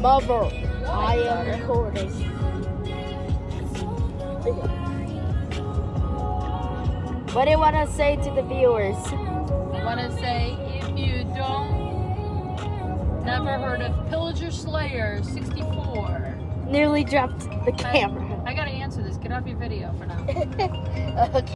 Mother, I am recording. What do you want to say to the viewers? I want to say if you don't, never heard of Pillager Slayer 64. Nearly dropped the camera. I gotta answer this. Get off your video for now. okay.